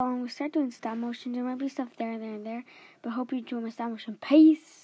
Um, we start doing stop motions, There might be stuff there, and there, and there. But hope you enjoy my stop motion. Peace.